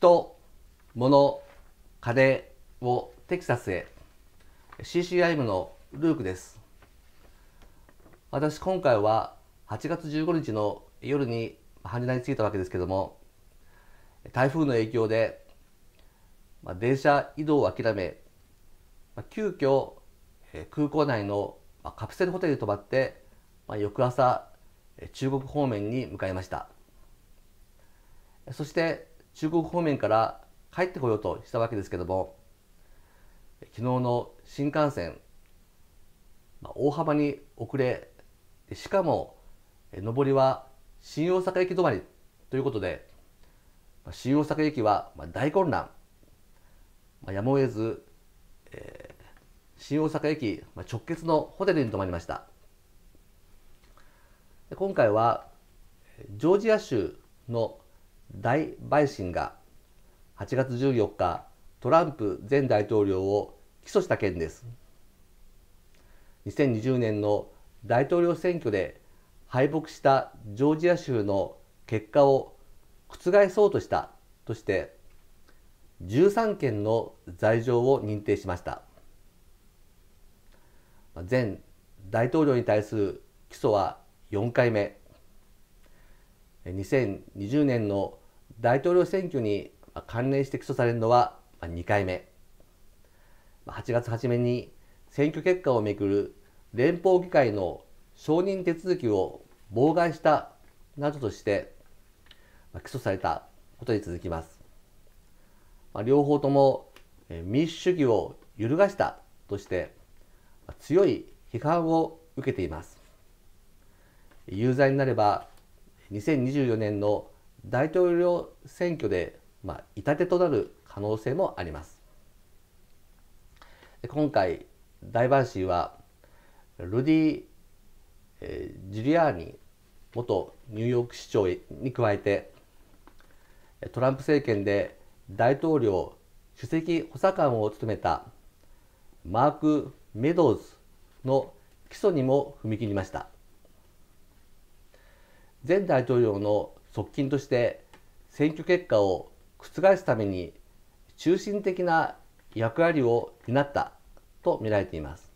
人、物、金をテキサスへ。CCIM のルークです。私今回は8月15日の夜に羽田に着いたわけですけども台風の影響で電車移動を諦め急遽空港内のカプセルホテルに泊まって翌朝中国方面に向かいました。そして中国方面から帰ってこようとしたわけですけども昨日の新幹線大幅に遅れしかも上りは新大阪駅止まりということで新大阪駅は大混乱。やむを得ず、新大阪駅直結のホテルに泊まりました。今回はジョージア州の大陪審が8月14日トランプ前大統領を起訴した件です。2020年の大統領選挙で敗北したジョージア州の結果を覆そうとしたとして13件の罪状を認定しました。前大統領に対する起訴は4回目。2020年の大統領選挙に関連して起訴されるのは2回目。8月初めに選挙結果をめぐる連邦議会の承認手続きを妨害したなどとして起訴されたことに続きます。両方とも民主主義を揺るがしたとして強い批判を受けています。有罪になれば2024年の大統領選挙で、まあ、痛手となる可能性もあります。今回大陪審はルディ・ジュリアーニ元ニューヨーク市長に加えてトランプ政権で大統領首席補佐官を務めたマーク・メドウズの起訴にも踏み切りました。前大統領の側近として選挙結果を覆すために中心的な役割を担ったと見られています。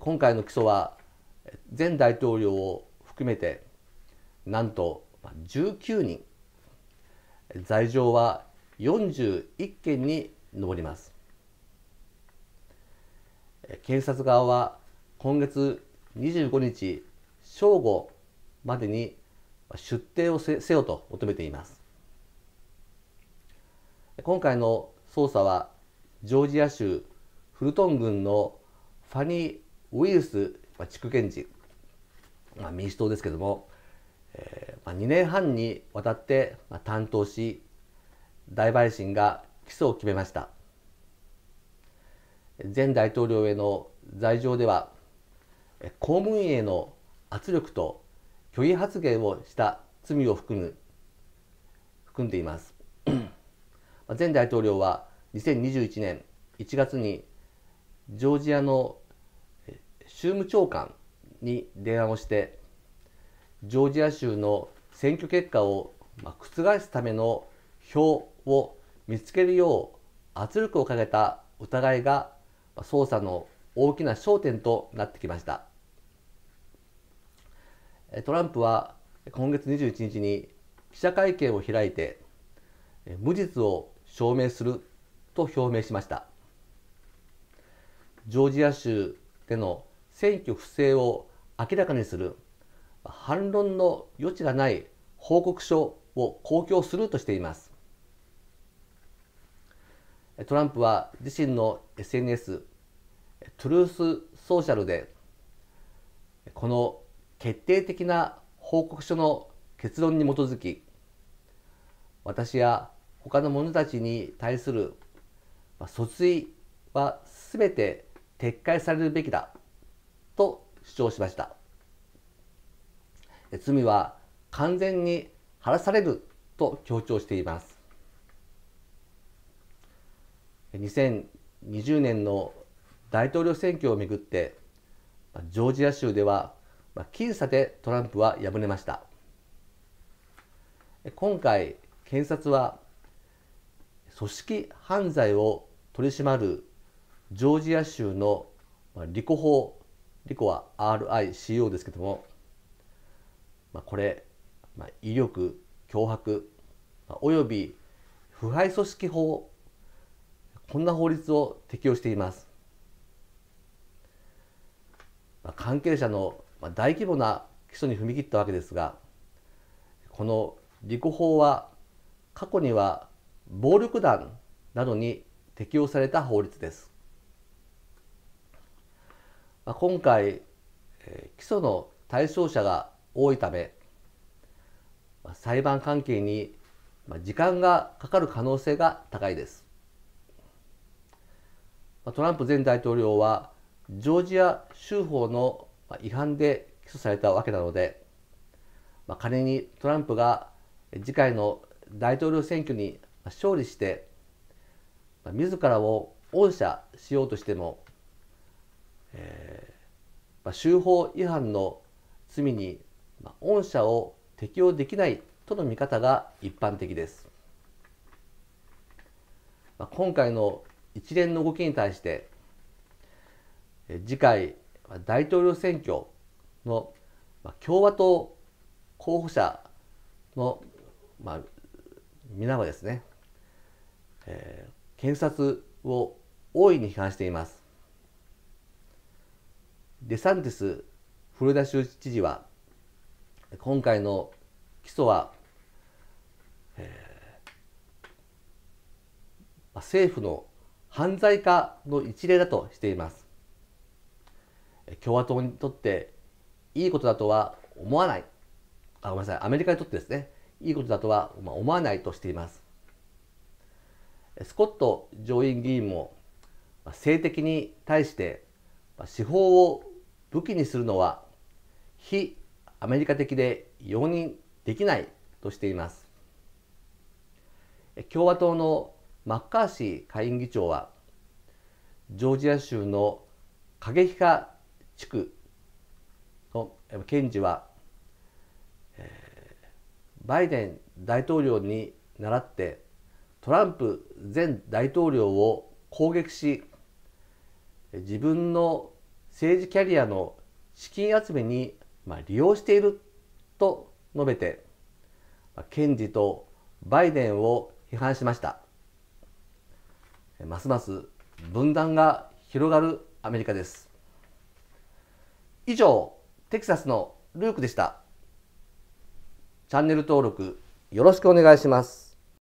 今回の起訴は前大統領を含めてなんと19人。罪状は41件に上ります。検察側は今月25日正午までに出廷をせよと求めています。今回の捜査はジョージア州フルトン郡のファニー・ウィルス地区検事、まあ、民主党ですけども、えーまあ、2年半にわたってまあ担当し大陪審が起訴を決めました。前大統領への罪状では公務員への圧力と虚偽発言をした罪を含む含んでいます前大統領は2021年1月にジョージアの州務長官に電話をしてジョージア州の選挙結果を覆すための票を見つけるよう圧力をかけた疑いが捜査の大きな焦点となってきましたトランプは今月21日に記者会見を開いて無実を証明すると表明しました。ジョージア州での選挙不正を明らかにする反論の余地がない報告書を公表するとしています。トランプは自身の SNS トゥルースソーシャルでこの決定的な報告書の結論に基づき私や他の者たちに対する訴追は全て撤回されるべきだと主張しました。罪は完全に晴らされると強調しています。2020年の大統領選挙をめぐってジョージア州ではまあ僅差でトランプは敗れました。今回検察は組織犯罪を取り締まるジョージア州のリコ法リコは RICO ですけども、まあ、これ、まあ、威力脅迫、まあ、および腐敗組織法こんな法律を適用しています、まあ、関係者のま大規模な起訴に踏み切ったわけですがこのリコ法は過去には暴力団などに適用された法律です。ま今回起訴の対象者が多いため裁判関係に時間がかかる可能性が高いです。トランプ前大統領はジョージア州法の違反で起訴されたわけなのでまあ仮にトランプが次回の大統領選挙に勝利して自らを恩赦しようとしても、えー、州法違反の罪に恩赦を適用できないとの見方が一般的です。まあ今回の一連の動きに対して次回大統領選挙の共和党候補者の、まあ、皆はですね、えー、検察を大いに批判しています。デサンティスフロリダ州知事は今回の起訴は、えー、政府の犯罪化の一例だとしています。共和党にとっていいことだとは思わない。あごめんなさい、アメリカにとってですね、いいことだとは思わないとしています。スコット上院議員も性的に対して司法を武器にするのは非アメリカ的で容認できないとしています。共和党のマッカーシー下院議長はジョージア州の過激化地区の検事はバイデン大統領に倣ってトランプ前大統領を攻撃し自分の政治キャリアの資金集めに利用していると述べて検事とバイデンを批判しました。ますます分断が広がるアメリカです。以上テキサスのルークでしたチャンネル登録よろしくお願いします。